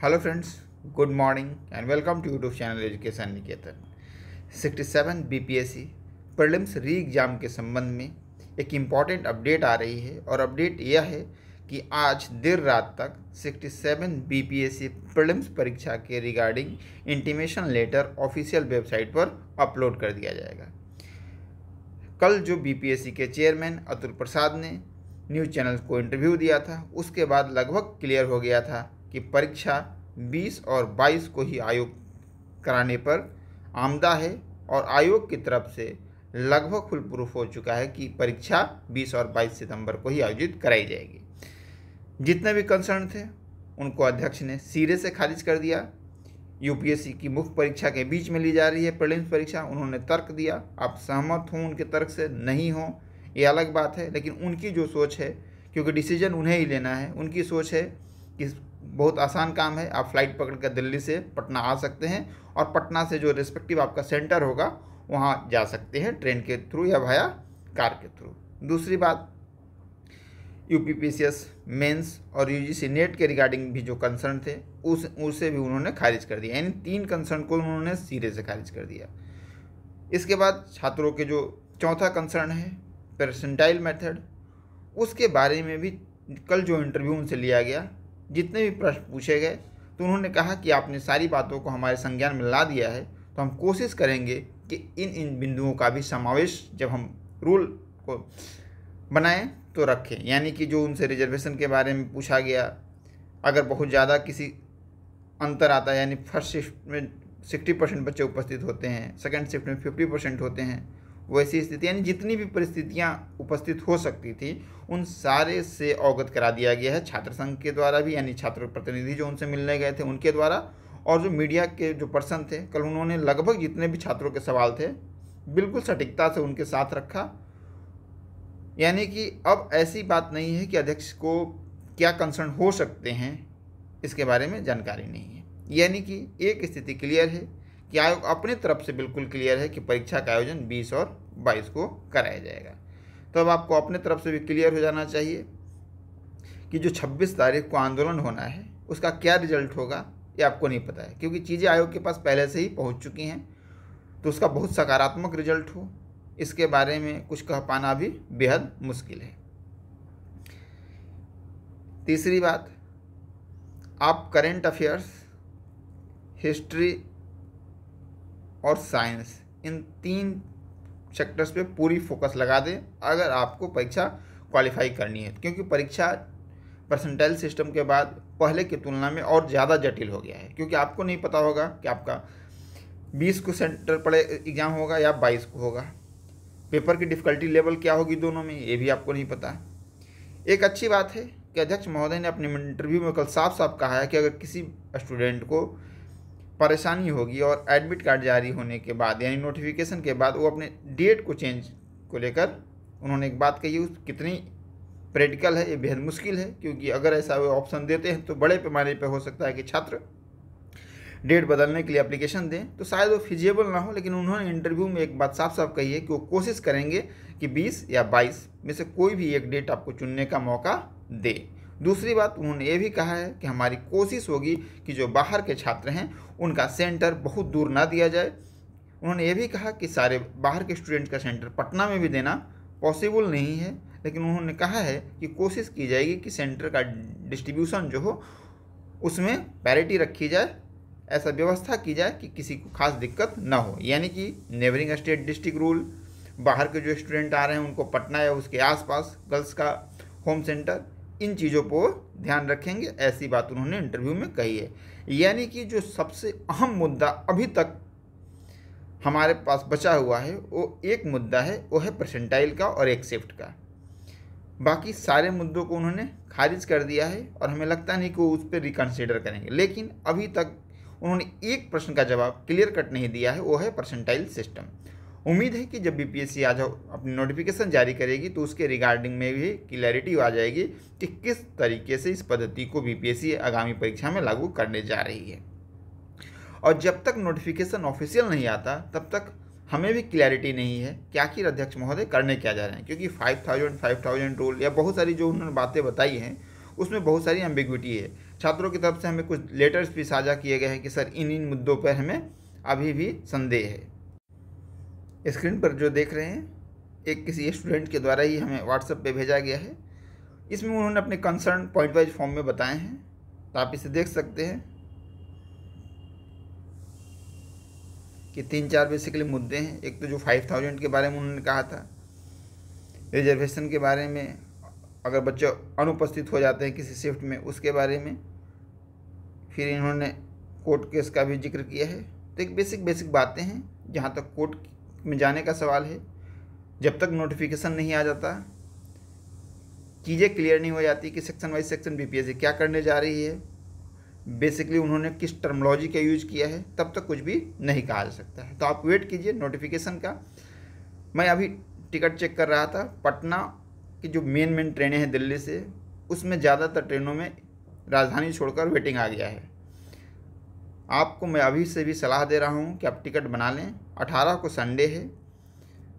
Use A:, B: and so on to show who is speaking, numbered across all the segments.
A: Hello friends good morning and welcome to YouTube channel Education Niketan 67 BPSC prelims re exam के संबंध में एक important update आ रही है और अपडेट यह है कि आज देर रात तक 67 बीपीएससी प्रीलिम्स परीक्षा के regarding intimation letter official website पर अपलोड कर दिया जाएगा। कल जो बीपीएससी के चेयरमैन अतुल प्रसाद ने न्यूज़ चैनल को इंटरव्यू दिया था, उसके बाद लगभग क्लियर हो गया था कि परीक्षा 20 और 22 को ही आयोग कराने पर आमदा है और आयोग की तरफ़ से लगभग फुल प्रूफ हो चुका है कि परीक्षा 20 और 22 सितंबर को ही आयोजित कराई जाएगी। जितने भी कंसर्न थे, उनको अध्यक्ष ने सिरे से खारिज कर दिया। यूपीएससी की मुख्य परीक्षा के बीच में ली जा रही है प्रीलिम्स परीक्षा, उन्होंने तर्क दिया। आप सहमत हों उनके तर्क से, नहीं हों, ये अलग बात है, लेकिन उनकी जो सोच है, क्योंकि डिसीज़न उन्हें ही लेना है, उनकी सोच है कि बहुत आसान काम है। आप फ़्लाइट पकड़ कर दिल्ली से पटना आ सकते हैं और पटना से जो रिस्पेक्टिव आपका सेंटर होगा, वहाँ जा सकते हैं ट्रेन के थ्रू या भाया कार के थ्रू दूसरी बात U P P C S mains और यू जी सी नेट के रिगार्डिंग भी जो कंसर्न थे, उस, उसे भी उन्होंने खारिज कर दिया। यानी तीन कंसर्न को उन्होंने सिरे से खारिज कर दिया। इसके बाद छात्रों के जो चौथा कंसर्न है परसेंटाइल मेथड उसके बारे में भी कल जो इंटरव्यू उनसे लिया गया जितने भी प्रश्न पूछे गए तो उन्होंने कहा कि आपने सारी बातों को हमारे संज्ञान में ला दिया है तो हम कोशिश करेंगे कि इन इन बिंदुओं का भी समावेश जब हम रूल को बनाएँ तो रखें। यानी कि जो उनसे रिजर्वेशन के बारे में पूछा गया, अगर बहुत ज़्यादा किसी अंतर आता है, यानी फ़र्स्ट शिफ्ट में सिक्सटी परसेंट बच्चे उपस्थित होते हैं सेकेंड शिफ्ट में फिफ्टी परसेंट होते हैं वैसी स्थिति, यानी जितनी भी परिस्थितियाँ उपस्थित हो सकती थी, उन सारे से अवगत करा दिया गया है। छात्र संघ के द्वारा भी, यानी छात्र प्रतिनिधि जो उनसे मिलने गए थे, उनके द्वारा, और जो मीडिया के जो पर्सन थे, कल उन्होंने लगभग जितने भी छात्रों के सवाल थे, बिल्कुल सटीकता से उनके साथ रखा। यानी कि अब ऐसी बात नहीं है कि अध्यक्ष को क्या कंसर्न हो सकते हैं, इसके बारे में जानकारी नहीं है। यानी कि एक स्थिति क्लियर है कि आयोग अपनी तरफ़ से बिल्कुल क्लियर है कि परीक्षा का आयोजन 20 और 22 को कराया जाएगा। तो अब आपको अपने तरफ़ से भी क्लियर हो जाना चाहिए कि जो 26 तारीख को आंदोलन होना है, उसका क्या रिज़ल्ट होगा, ये आपको नहीं पता है। क्योंकि चीज़ें आयोग के पास पहले से ही पहुँच चुकी हैं तो उसका बहुत सकारात्मक रिज़ल्ट हो। इसके बारे में कुछ कह पाना भी बेहद मुश्किल है। तीसरी बात, आप करेंट अफेयर्स, हिस्ट्री और साइंस। इन तीन सेक्टर्स पे पूरी फोकस लगा दें, अगर आपको परीक्षा क्वालिफाई करनी है। क्योंकि परीक्षा परसेंटाइल सिस्टम के बाद पहले की तुलना में और ज़्यादा जटिल हो गया है। क्योंकि आपको नहीं पता होगा कि आपका 20 को सेंटर पड़े एग्ज़ाम होगा या 22 को होगा। पेपर की डिफ़िकल्टी लेवल क्या होगी दोनों में, ये भी आपको नहीं पता। एक अच्छी बात है कि अध्यक्ष महोदय ने अपने इंटरव्यू में कल साफ़ साफ़ कहा है कि अगर किसी स्टूडेंट को परेशानी होगी और एडमिट कार्ड जारी होने के बाद, यानी नोटिफिकेशन के बाद, वो अपने डेट को चेंज को लेकर उन्होंने एक बात कही, उस कितनी प्रैक्टिकल है, ये बेहद मुश्किल है, क्योंकि अगर ऐसा वो ऑप्शन देते हैं तो बड़े पैमाने पर हो सकता है कि छात्र डेट बदलने के लिए एप्लीकेशन दें। तो शायद वो फिजिबल ना हो, लेकिन उन्होंने इंटरव्यू में एक बात साफ़ साफ़ कही है कि वो कोशिश करेंगे कि 20 या 22 में से कोई भी एक डेट आपको चुनने का मौका दे। दूसरी बात, उन्होंने ये भी कहा है कि हमारी कोशिश होगी कि जो बाहर के छात्र हैं, उनका सेंटर बहुत दूर ना दिया जाए। उन्होंने ये भी कहा कि सारे बाहर के स्टूडेंट का सेंटर पटना में भी देना पॉसिबल नहीं है, लेकिन उन्होंने कहा है कि कोशिश की जाएगी कि सेंटर का डिस्ट्रीब्यूशन जो हो, उसमें पैरिटी रखी जाए, ऐसा व्यवस्था की जाए कि किसी को खास दिक्कत ना हो। यानी कि नेबरिंग स्टेट डिस्ट्रिक्ट रूल, बाहर के जो स्टूडेंट आ रहे हैं, उनको पटना या उसके आसपास गर्ल्स का होम सेंटर इन चीज़ों को ध्यान रखेंगे, ऐसी बात उन्होंने इंटरव्यू में कही है। यानी कि जो सबसे अहम मुद्दा अभी तक हमारे पास बचा हुआ है, वो एक मुद्दा है, वो है परसेंटाइल का और एक शिफ्ट का। बाकी सारे मुद्दों को उन्होंने खारिज कर दिया है और हमें लगता नहीं कि वो उस पर रिकन्सिडर करेंगे। लेकिन अभी तक उन्होंने एक प्रश्न का जवाब क्लियर कट नहीं दिया है, वो है परसेंटाइल सिस्टम उम्मीद है कि जब बीपीएससी आज अपनी नोटिफिकेशन जारी करेगी तो उसके रिगार्डिंग में भी क्लैरिटी आ जाएगी कि किस तरीके से इस पद्धति को बीपीएससी आगामी परीक्षा में लागू करने जा रही है। और जब तक नोटिफिकेशन ऑफिशियल नहीं आता, तब तक हमें भी क्लैरिटी नहीं है कि आखिर अध्यक्ष महोदय करने क्या जा रहे हैं, क्योंकि five thousand five thousand rule या बहुत सारी जो उन्होंने बातें बताई हैं, उसमें बहुत सारी एम्बिग्विटी है। छात्रों की तरफ़ से हमें कुछ लेटर्स भी साझा किए गए हैं कि सर इन इन मुद्दों पर हमें अभी भी संदेह है। स्क्रीन पर जो देख रहे हैं, एक किसी स्टूडेंट के द्वारा ही हमें व्हाट्सएप पे भेजा गया है। इसमें उन्होंने अपने कंसर्न पॉइंट वाइज फॉर्म में बताए हैं। तो आप इसे देख सकते हैं कि तीन चार बेसिकली मुद्दे हैं। एक तो जो फाइव थाउज़ेंड के बारे में उन्होंने कहा था रिजर्वेशन के बारे में, अगर बच्चे अनुपस्थित हो जाते हैं किसी शिफ्ट में, उसके बारे में, फिर इन्होंने कोर्ट केस का भी ज़िक्र किया है। तो एक बेसिक बेसिक बातें हैं, जहाँ तक कोर्ट में जाने का सवाल है, जब तक नोटिफिकेशन नहीं आ जाता, चीज़ें क्लियर नहीं हो जाती कि सेक्शन वाइज सेक्शन बीपीएससी क्या करने जा रही है बेसिकली उन्होंने किस टर्मोलॉजी का यूज़ किया है, तब तक कुछ भी नहीं कहा जा सकता है। तो आप वेट कीजिए नोटिफिकेशन का। मैं अभी टिकट चेक कर रहा था, पटना की जो मेन मेन ट्रेनें हैं दिल्ली से, उसमें ज़्यादातर ट्रेनों में राजधानी छोड़कर वेटिंग आ गया है। आपको मैं अभी से भी सलाह दे रहा हूँ कि आप टिकट बना लें। अठारह को संडे है।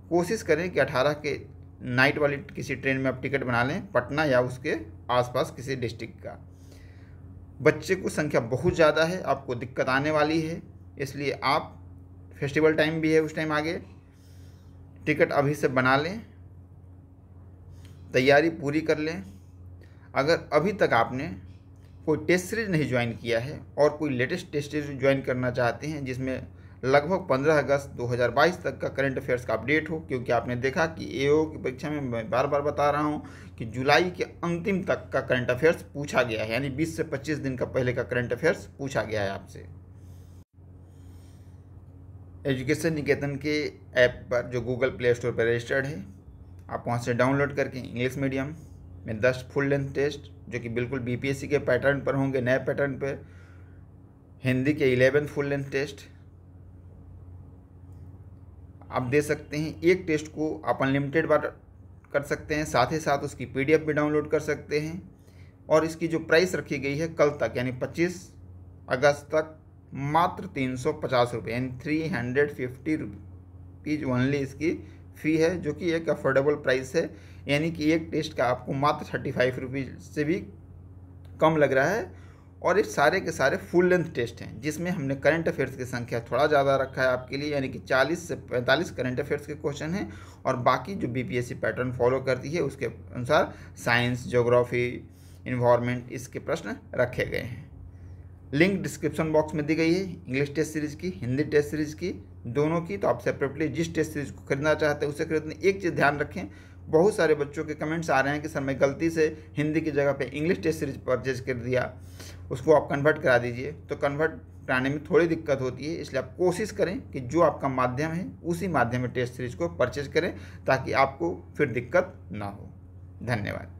A: कोशिश करें कि अठारह के नाइट वाली किसी ट्रेन में आप टिकट बना लें, पटना या उसके आसपास किसी डिस्ट्रिक्ट का। बच्चे को संख्या बहुत ज़्यादा है, आपको दिक्कत आने वाली है, इसलिए आप फेस्टिवल टाइम भी है उस टाइम आगे। टिकट अभी से बना लें, तैयारी पूरी कर लें। अगर अभी तक आपने कोई टेस्ट सीरीज़ नहीं ज्वाइन किया है और कोई लेटेस्ट टेस्ट सीरीज़ ज्वाइन करना चाहते हैं, जिसमें लगभग 15 अगस्त 2022 तक का करंट अफेयर्स का अपडेट हो, क्योंकि आपने देखा कि एओ की परीक्षा में मैं बार बार बता रहा हूँ कि जुलाई के अंतिम तक का करंट अफेयर्स पूछा गया है, यानी 20 से 25 दिन का पहले का करंट अफेयर्स पूछा गया है आपसे। एजुकेशन निकेतन के ऐप पर जो गूगल प्ले स्टोर पर रजिस्टर्ड है, आप वहाँ से डाउनलोड करके इंग्लिश मीडियम में दस फुल लेंथ टेस्ट जो कि बिल्कुल बीपीएससी के पैटर्न पर होंगे, नए पैटर्न पर, हिंदी के इलेवेंथ फुल लेंथ टेस्ट आप दे सकते हैं, एक टेस्ट को आप अनलिमिटेड बार कर सकते हैं, साथ ही साथ उसकी पीडीएफ भी डाउनलोड कर सकते हैं और इसकी जो प्राइस रखी गई है कल तक, यानी 25 अगस्त तक, मात्र तीन सौ पचास रुपये यानी three hundred fifty rupees only इसकी फ़ी है, जो कि एक अफोर्डेबल प्राइस है, यानी कि एक टेस्ट का आपको मात्र थर्टी फाइव रुपीज़ से भी कम लग रहा है। और ये सारे के सारे फुल लेंथ टेस्ट हैं, जिसमें हमने करंट अफेयर्स की संख्या थोड़ा ज़्यादा रखा है आपके लिए, यानी कि 40 से 45 करंट अफेयर्स के क्वेश्चन हैं और बाकी जो बीपीएससी पैटर्न फॉलो करती है, उसके अनुसार साइंस जोग्राफी इन्वायरमेंट इसके प्रश्न रखे गए हैं। लिंक डिस्क्रिप्शन बॉक्स में दी गई है इंग्लिश टेस्ट सीरीज़ की हिंदी टेस्ट सीरीज़ की, दोनों की तो आप सेपरेटली जिस टेस्ट सीरीज़ को खरीदना चाहते हैं, उसे खरीदने, एक चीज़ ध्यान रखें बहुत सारे बच्चों के कमेंट्स आ रहे हैं कि, सर, मैं गलती से हिंदी की जगह पे इंग्लिश टेस्ट सीरीज़ परचेज कर दिया। उसको आप कन्वर्ट करा दीजिए। तो कन्वर्ट कराने में थोड़ी दिक्कत होती है, इसलिए आप कोशिश करें कि जो आपका माध्यम है, उसी माध्यम में टेस्ट सीरीज़ को परचेज करें, ताकि आपको फिर दिक्कत ना हो। धन्यवाद।